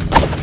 Thanks.